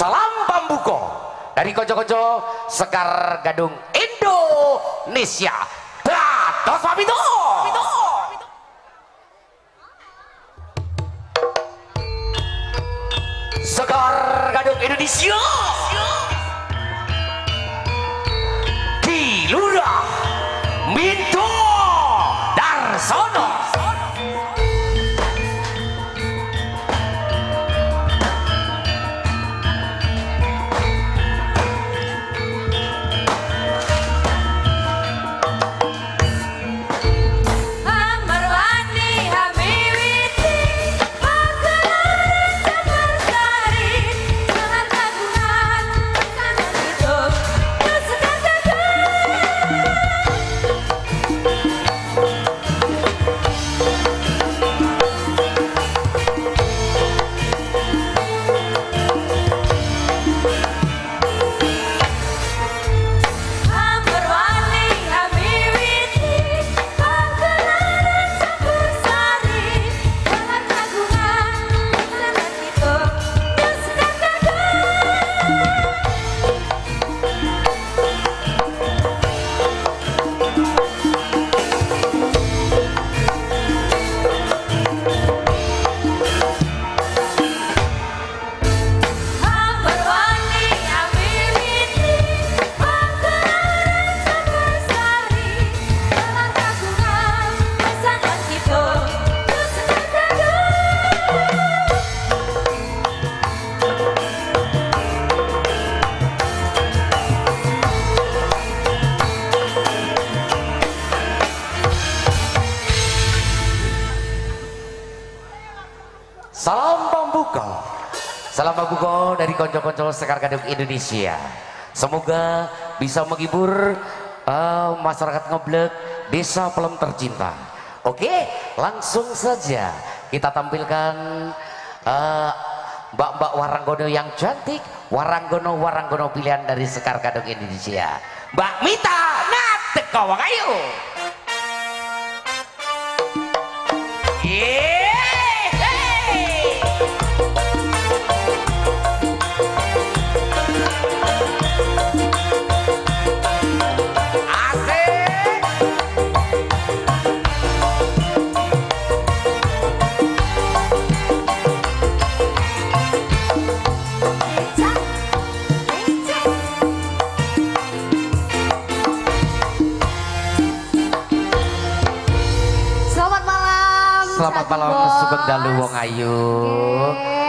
salam pambuko dari kojo-kojo Sekar Gadung Indonesia. Datos Pamito Sekar Gadung Indonesia Sekar Gadung Indonesia. Semoga bisa menghibur eh, masyarakat ngeblek desa pelem tercinta. Oke langsung saja kita tampilkan eh, Mbak-mbak Waranggono yang cantik Waranggono-Waranggono pilihan dari Sekar Gadung Indonesia. Mbak Mita Nateko Wakayu Yeay! Wong Ayu.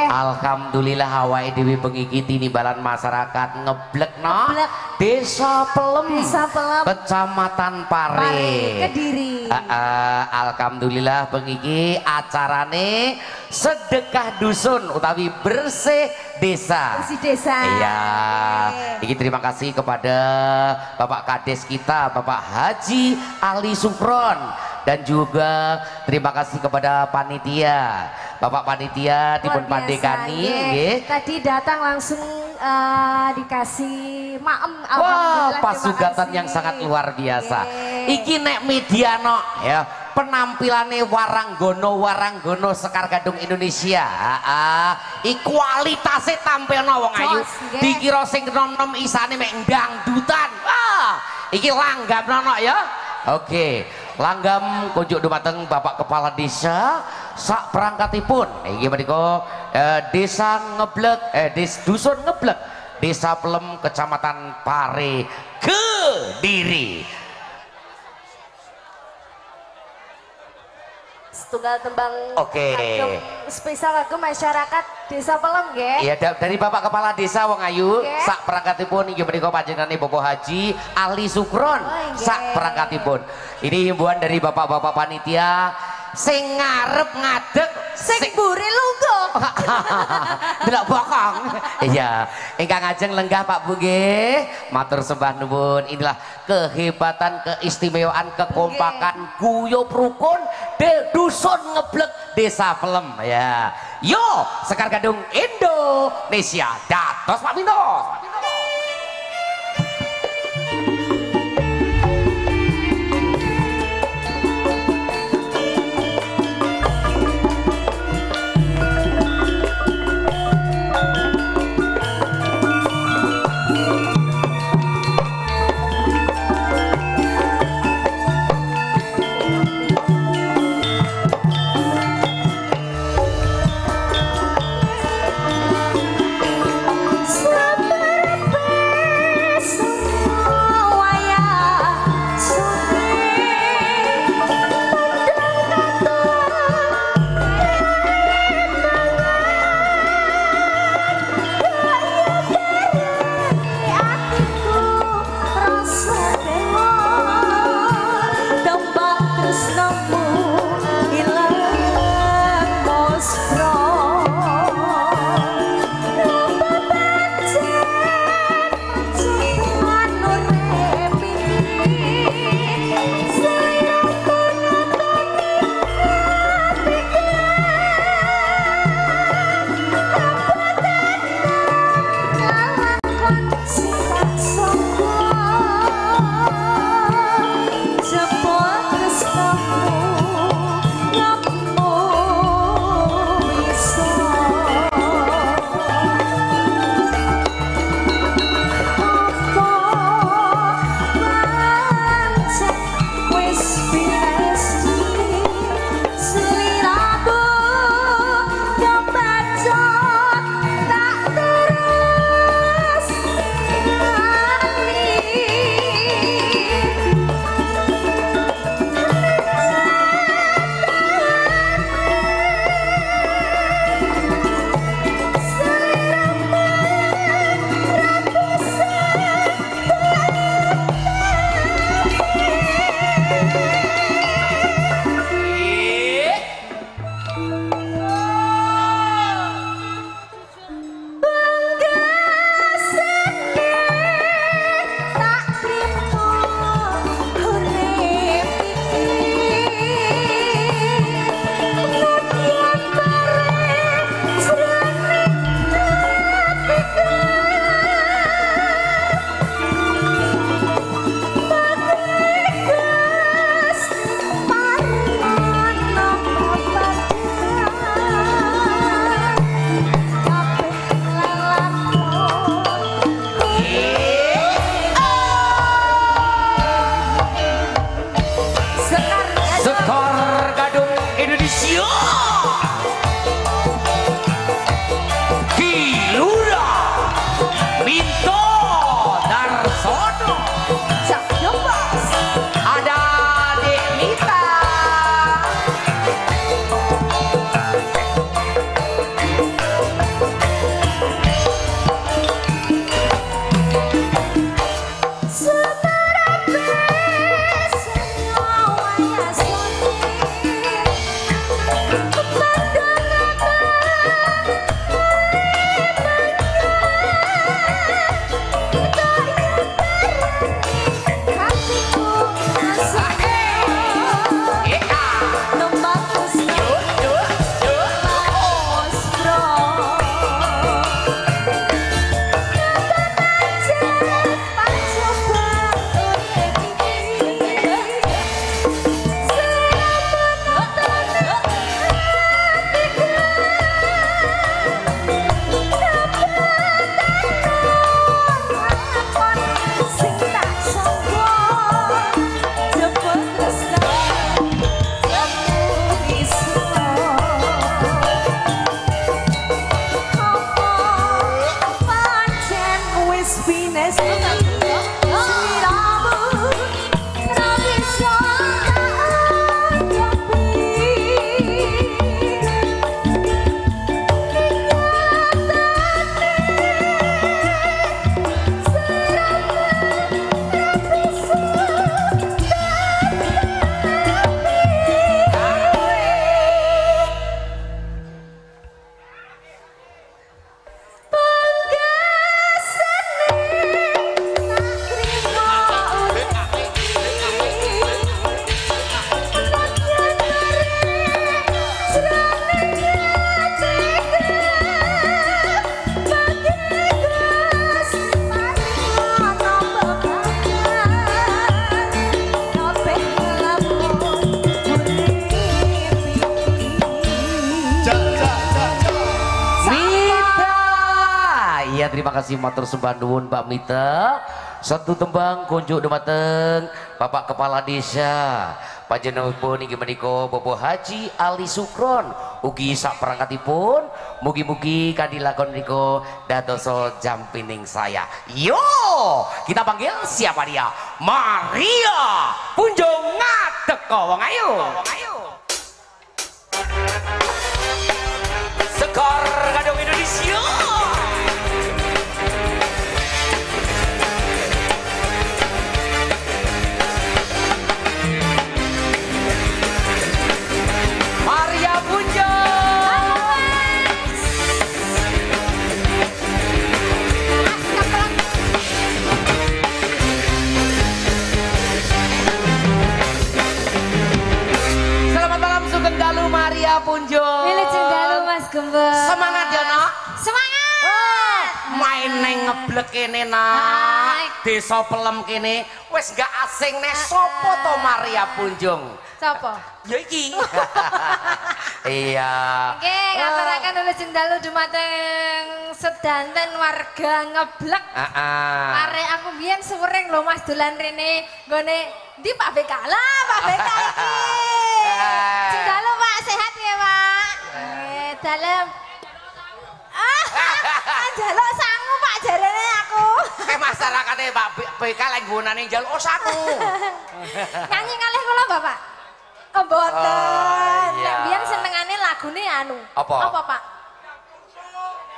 Alhamdulillah awake dhewe pengikiti nimbalan masyarakat ngeblek no. Ngeblek. Desa Pelem. Desa Pelem. Kecamatan Pare. Pare, Kediri. Ah, Alhamdulillah pengiki acarane sedekah dusun utawi bersih desa. Bersih desa. Iya. Iki terima kasih kepada Bapak Kades kita, Bapak Haji Ali Supron dan juga terima kasih kepada panitia. Bapak panitia dipun pandekani. Tadi datang langsung eh, dikasih maem Wah, pasugatan yang sangat luar biasa. Nggih. Iki nek media no ya penampilannya Waranggono Waranggono Sekar Gadung Indonesia. I kualitasnya tampil no wong ayu. Dikira sing nom-nom isane mek dangdutan. Wah, iki langgam no ya. Oke, langgam kunjuk dumateng Bapak Kepala Desa sak perangkatipun. Iki menika eh, Desa Ngeblek eh des, dusun Ngeblek, Desa Pelem Kecamatan Pare, Kediri. Setunggal tembang Oke. kagem spesial kagem masyarakat Desa Pelem nggih. Iya da- dari Bapak Kepala Desa Wong Ayu Oke. sak perangkatipun inggih menika panjenengane Bapak Haji Ali Sukron Oh, inggih. sak perangkatipun. Ini himbauan dari Bapak-bapak panitia sing ngarep ngadeg Sing. Delok bokong. Iya, ingkang ajeng lenggah Pak Bu nggih. Matur sembah nuwun. Inilah kehebatan, keistimewaan, kekompakan guyub rukun de dusun ngeblek desa Pelem ya. Yo, Sekar Gadung Indonesia. Datos Pak Mintos. Pak Mintos. terima kasih matur sembah Mbak Mita. Satu tembang kunjuk dumateng Bapak Kepala Desa panjenenganipun inggih menika Bapak Haji Ali Sukron ugi sak perangkatipun mugi-mugi kadilakon niku dadoso jampining saya. Yo, kita panggil siapa dia? Maria Punjung ngadeka wong ayu. Sekar Gadung Indonesia. Punjung. Milih cendalu Mas Gembel. Semangat ya, Nak. Semangat. Main neng ngeblek kene, Nak. Desa Pelem kene wis gak asing nih sopo to Maria Punjung. Sopo? Ya iki. iya. Oke, ngaturaken dulu cendalu dumateng sedanten warga ngeblek. Heeh. Arek aku biyen sewering lho Mas dolan rene nggone ndi Pak BK lah Pak iki. Cendalu dalem. Ah, jaluk sangu Pak jarene aku. Eh masyarakatnya Pak BK lagi gunane njaluk satu. Nyanyi kalih kula Bapak. Oh, mboten. Oh, iya. Nek biyen senengane lagune anu. Apa? Apa Pak?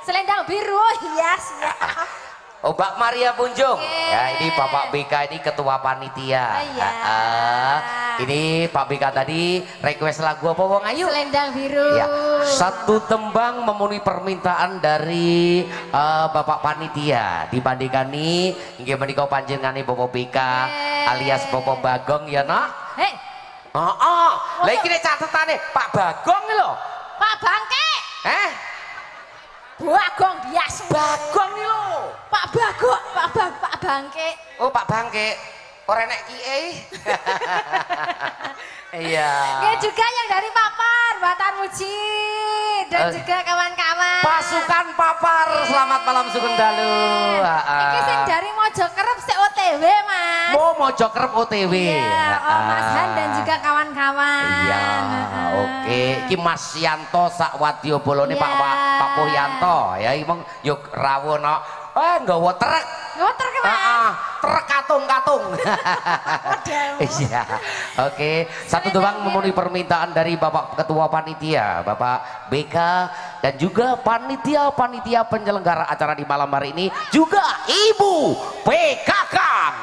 Selendang biru, oh iya siap. Oh Mbak Maria Punjung. Ya ini Bapak BK ini ketua panitia. Oh, iya. Ah, ini Pak BK tadi request lagu apa Wong Ayu? Selendang biru. Ya, satu tembang memenuhi permintaan dari eh, Bapak Panitia dibandingkan nih inggih menika panjenengane Bapak BK Eh. alias Bapak Bagong ya nak. Hei, Oh, oh. Lah iki nek catetane Pak Bagong lho. Pak Bangke. Eh, Bagong biasa. Bagong iki lho. Pak Bagok, Pak Bang, Pak Bangke. Oh, Pak Bangke. Ora nek kiai. Iya. Ya juga yang dari Papar, Batan Muji dan Eh. juga kawan-kawan. Pasukan Papar, selamat malam Sugeng Dalu. Iki sing dari Mojokerep sik OTW, Mas. Mau Mojokerep OTW. Iya, oh, Mas Han dan Ah. juga kawan-kawan. Iya, oke. Iki Mas Yanto sak wadya bolone Pak Iya. Pak Pak Poyanto ya imong yuk rawuh no. Eh nggawa truk. Ngotor ke, Mas? Heeh, truk katung-katung. Iya. Oke, satu doang memenuhi permintaan dari Bapak Ketua Panitia, Bapak BK dan juga panitia-panitia penyelenggara acara di malam hari ini juga Ibu PKK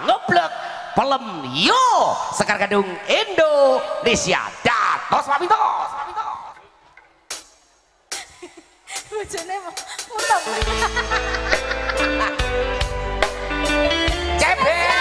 ngeblek Pelem Yo Sekar Gadung Indonesia dan Tos Pamintos. Bojone mau Japan!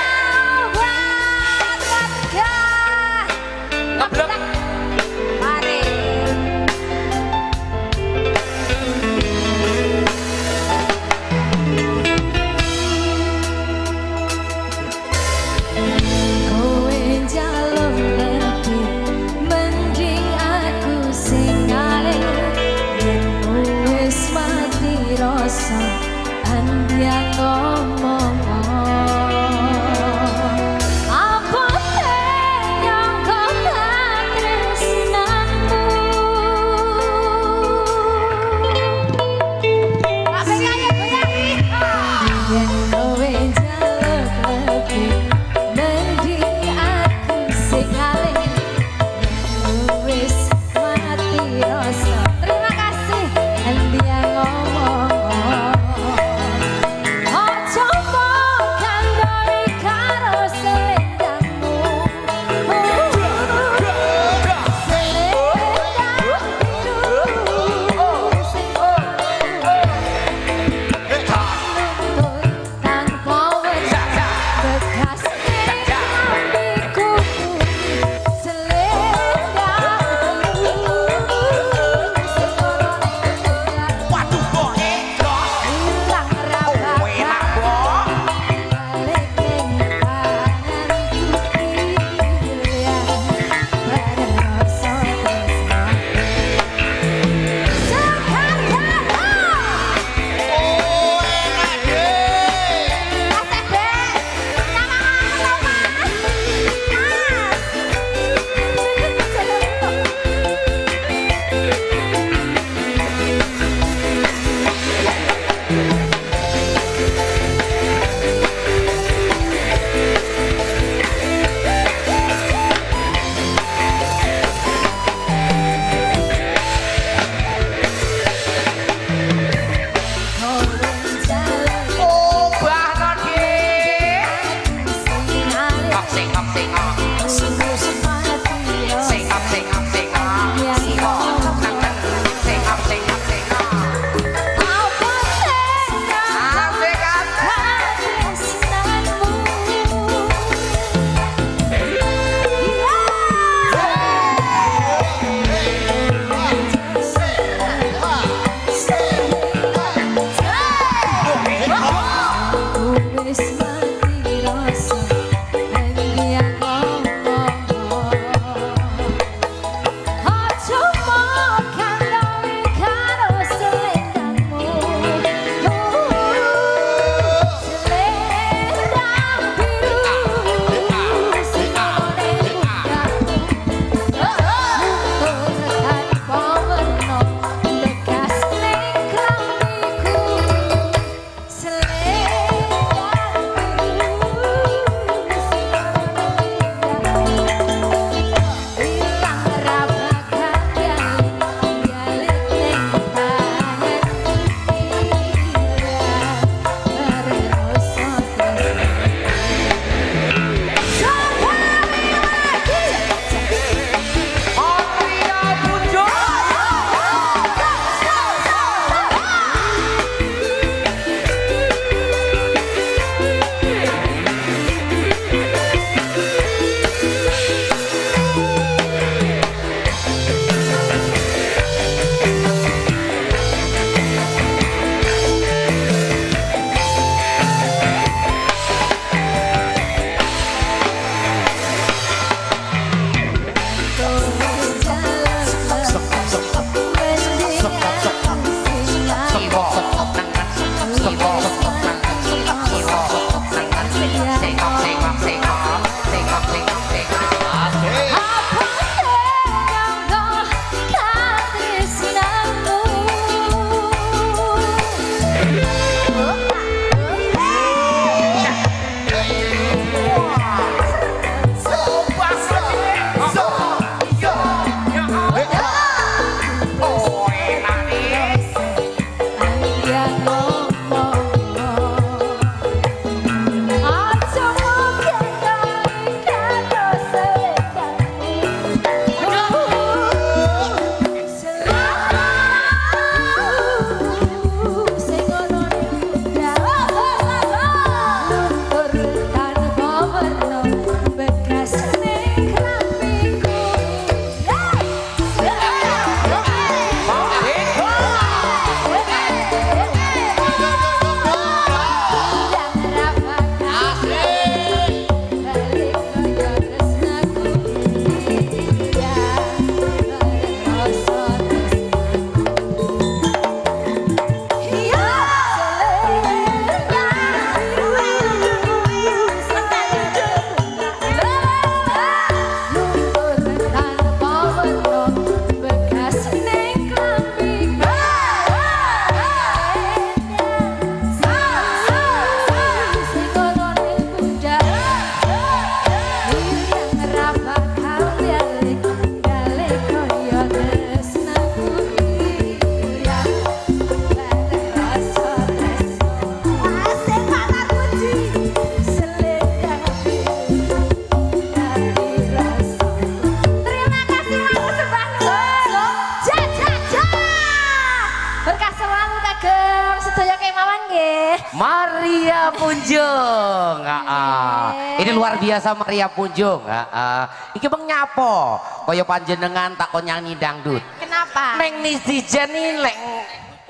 Biasa Maria Punjung. Ah. Iki bang nyapo? Kaya panjenengan takon nyanyi dangdut. Kenapa? Neng netizen ini lek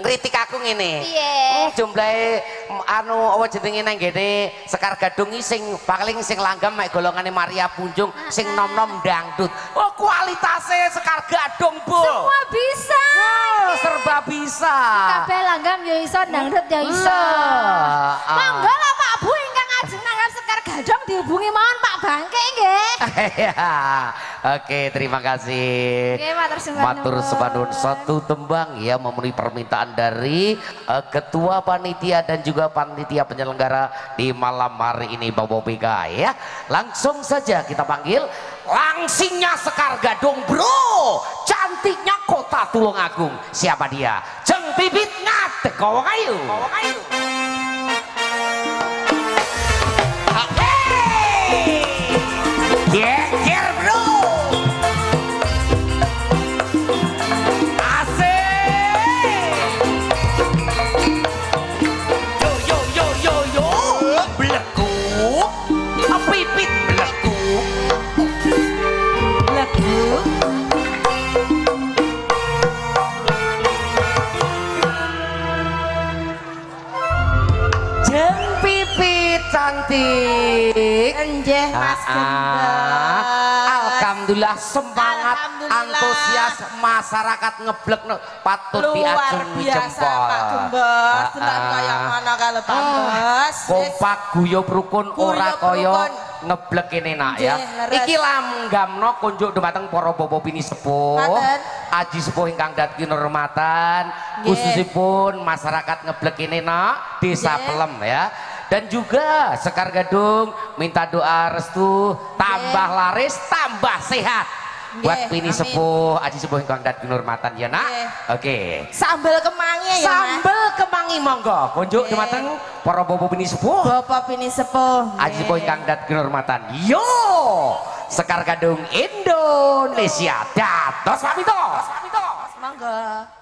ngritik aku ngene. Piye? Oh, jumlahe mm, anu apa jenenge nang gene Sekar Gadung iki sing paling sing langgam mek golongane Maria Punjung sing nom-nom dangdut. Oh, kualitasnya Sekar Gadung, Bu. Semua bisa. Oh, serba bisa. Kabeh langgam yo iso dangdut yo iso. Monggo gadong dihubungi mawon Pak Bangke nggih. Ya, Oke, terima kasih. Oke, matur nuwun. satu tembang ya memenuhi permintaan dari eh, ketua panitia dan juga panitia penyelenggara di malam hari ini Bapak Bega ya. Langsung saja kita panggil langsingnya Sekar Gadung Bro. Cantiknya kota Tulungagung. Siapa dia? Jeng Bibit Ngat. Kau ayu. Cantik Enjeh Mas Ah, Gembes. Alhamdulillah semangat Alhamdulillah. antusias masyarakat ngeblek no, patut biasa jempol. Pak Gembes. Ah, Tenan ah. kaya mana kalau Pak Ah, Gembes. Kompak guyub rukun ora kaya ngeblek ini nak ya. Iki langgamno kunjuk dumateng para bobo bini sepuh. Aji sepuh ingkang dhat kinurmatan Nggih. khususipun masyarakat ngeblek ini nak desa. Pelem ya. Dan juga Sekar Gadung minta doa restu tambah laris tambah sehat buat amin. sepuh Aji sepuh ingkang dhat kinurmatan ya nak. Nggih. Oke. Sambel kemangi ya. Sambel kemangi monggo kunjuk Nggih. dumateng para bobo bini sepuh. Bapak Pini Sepuh. Aji Nggih. poin kang dat kehormatan. Yo, Sekar Gadung Indonesia. Datos pamito. Monggo.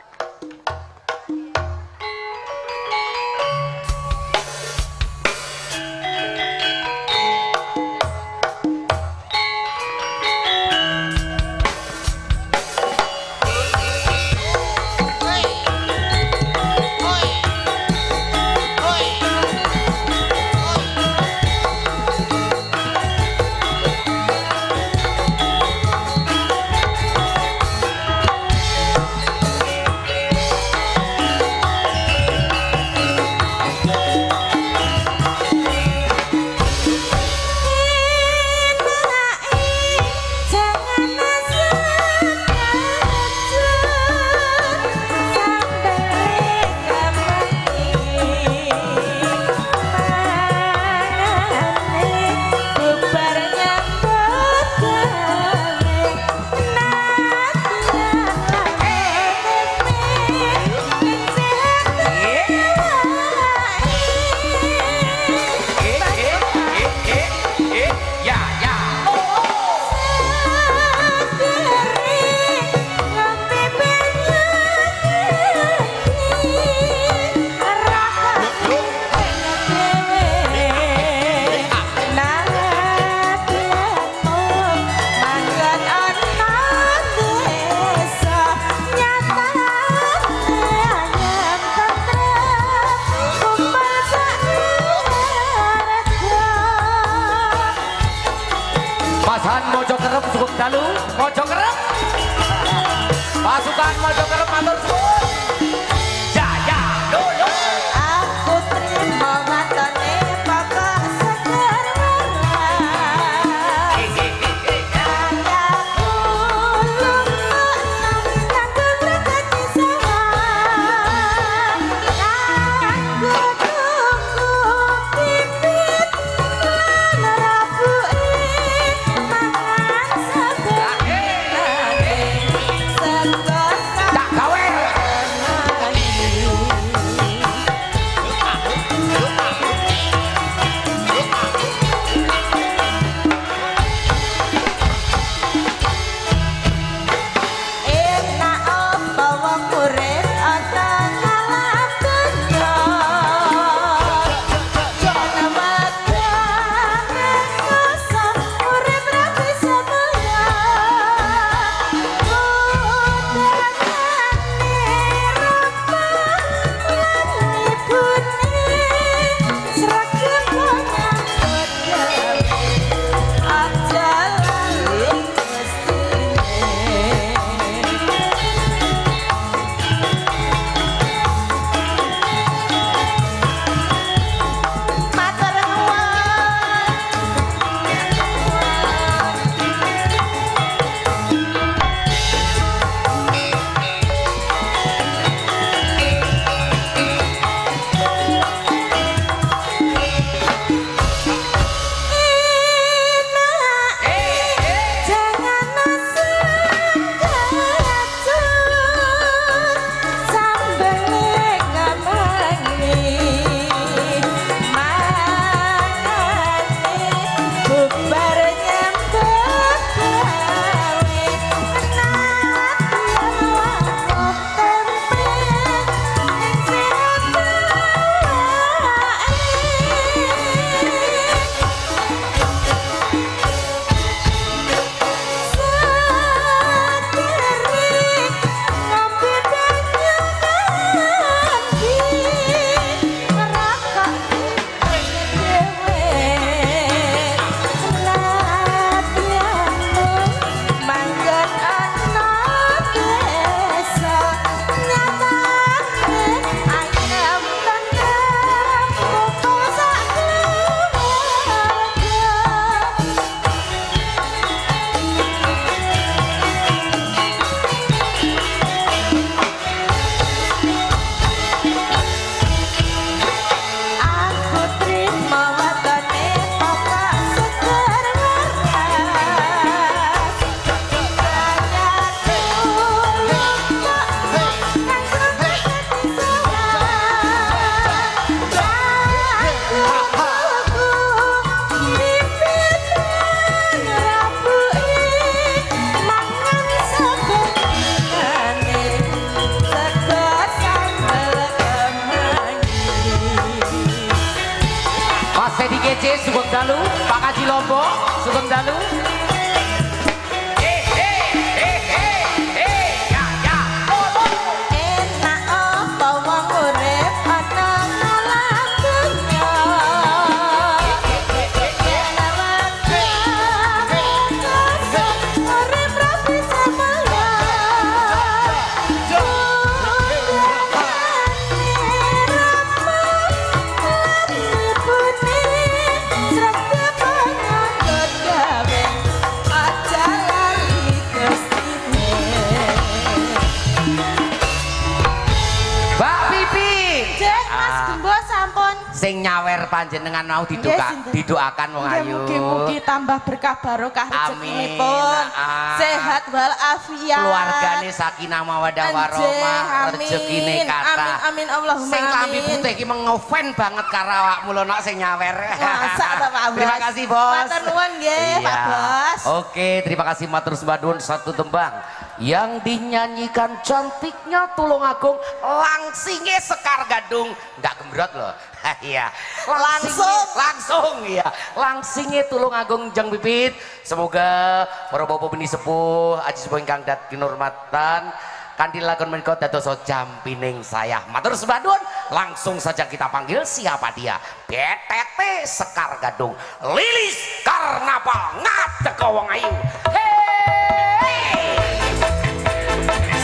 Sing nyawer panjenengan mau didoa didoakan wong ayu Mugi-mugi tambah berkah barokah rezekinipun. Ah. Sehat walafiat. keluargane sakinah mawadah warahmah rezekine kata Amin amin Allahumma sing klambi putih iki mengofen banget karo awakmu lho nok sing nyawer ta, Pak Bos? terima kasih bos Matur nuwun nggih, Pak Iya. Bos. oke terima kasih matur sembah nuwun satu tembang yang dinyanyikan cantiknya tulung agung langsingnya sekar gadung nggak gembrot loh iya. Langsung. langsung ya langsingnya tulung agung jeng pipit. Semoga para bapak beni sepuh aji sepuh ingkang dat kinurmatan kandil lagon menika dados jampining saya matur sebadun langsung saja kita panggil siapa dia? BTT Sekar Gadung. Lilis Karnaval ngadek wong ayu. Hey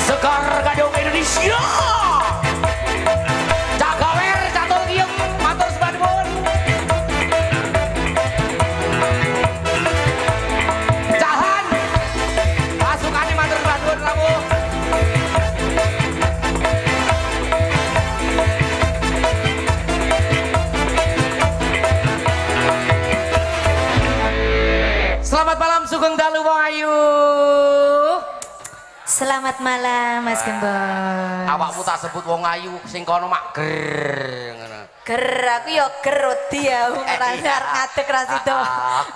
Sekar Gadung Indonesia Selamat malam Mas Gembong. Awakmu tak sebut Wong Ayu sing kono mak ger ngono. Ger aku ya ger wedi ya Eh, iya. ngadeg ra sido.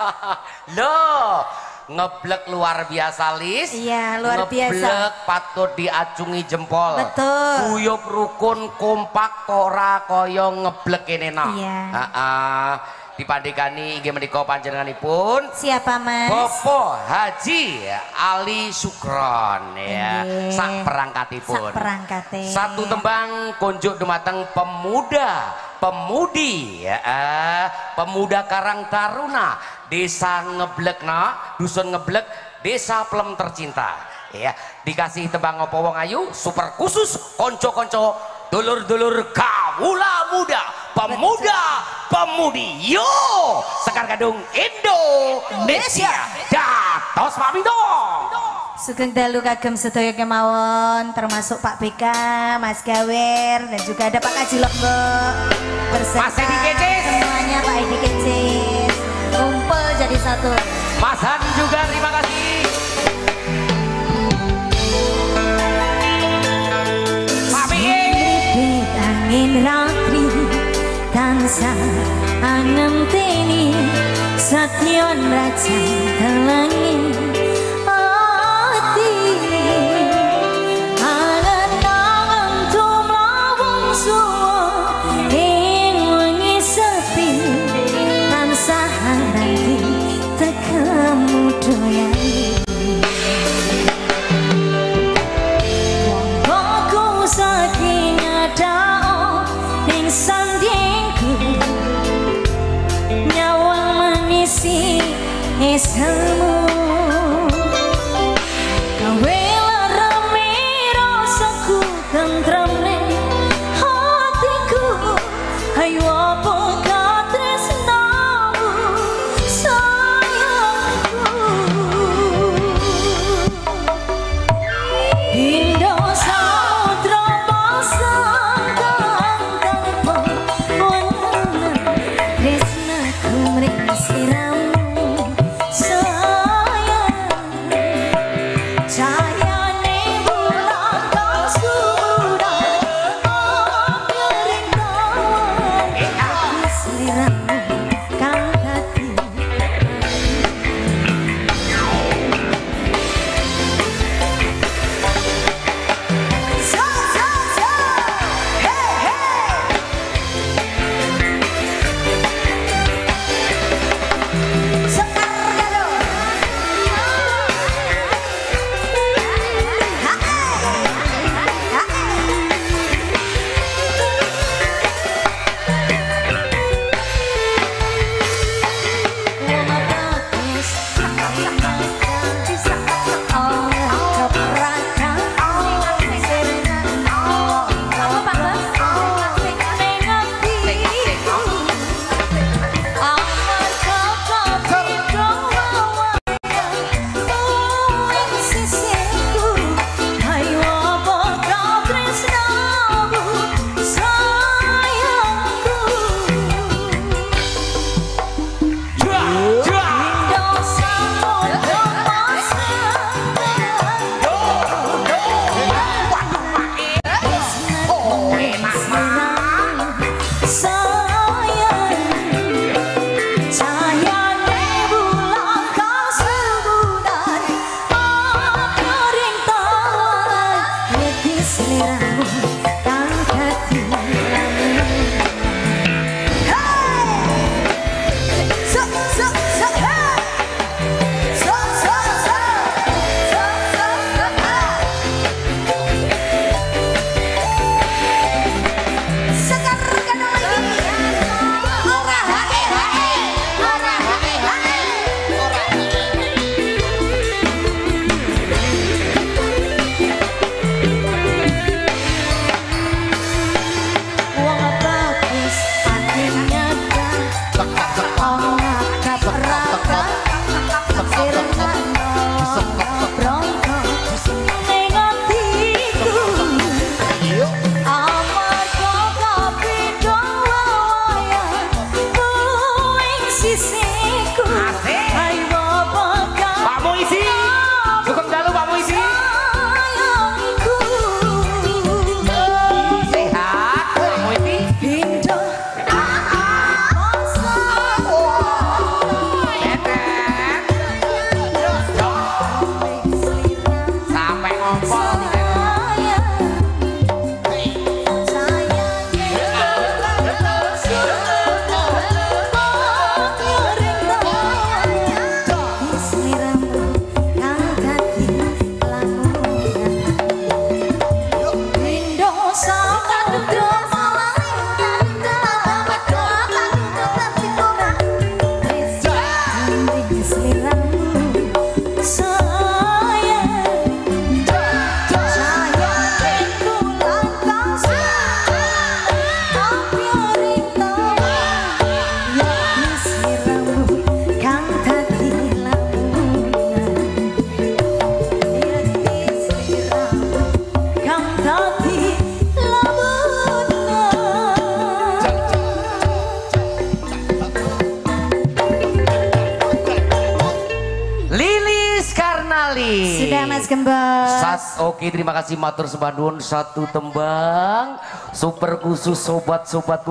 Loh, ngeblek luar biasa Lis. Iya, luar biasa. Ngeblek patut diacungi jempol. Betul. Guyub rukun kompak ora kaya ngeblek kene no. Iya. Heeh. Dipandhekani inggih menika panjenenganipun Siapa Mas? Bapak Haji Ali Sukron ya. Nggih. Sak perangkatipun. Sak perangkate. Satu tembang kunjuk dumateng pemuda, pemudi ya. eh, Pemuda Karang Taruna, Desa Ngeblekna, Dusun Ngeblek, Desa Plem Tercinta. Ya, dikasih tembang apa wong ayu super khusus konco-konco dulur-dulur kawula muda, pemuda, pemudi. Yo, Sekar Gadung Indonesia. Datos pamito. Sugeng dalu kagem sedaya kemawon termasuk Pak BK, Mas Gawer dan juga ada Pak Kaji berserta Mas Edi Kecis. semuanya Pak Edi Kecis kumpul jadi satu Mas Han juga terima kasih. Angin ratri tansah angen teni satyon raja telangi see is someone Oke terima kasih matur sembandun satu tembang. Super khusus sobat-sobatku.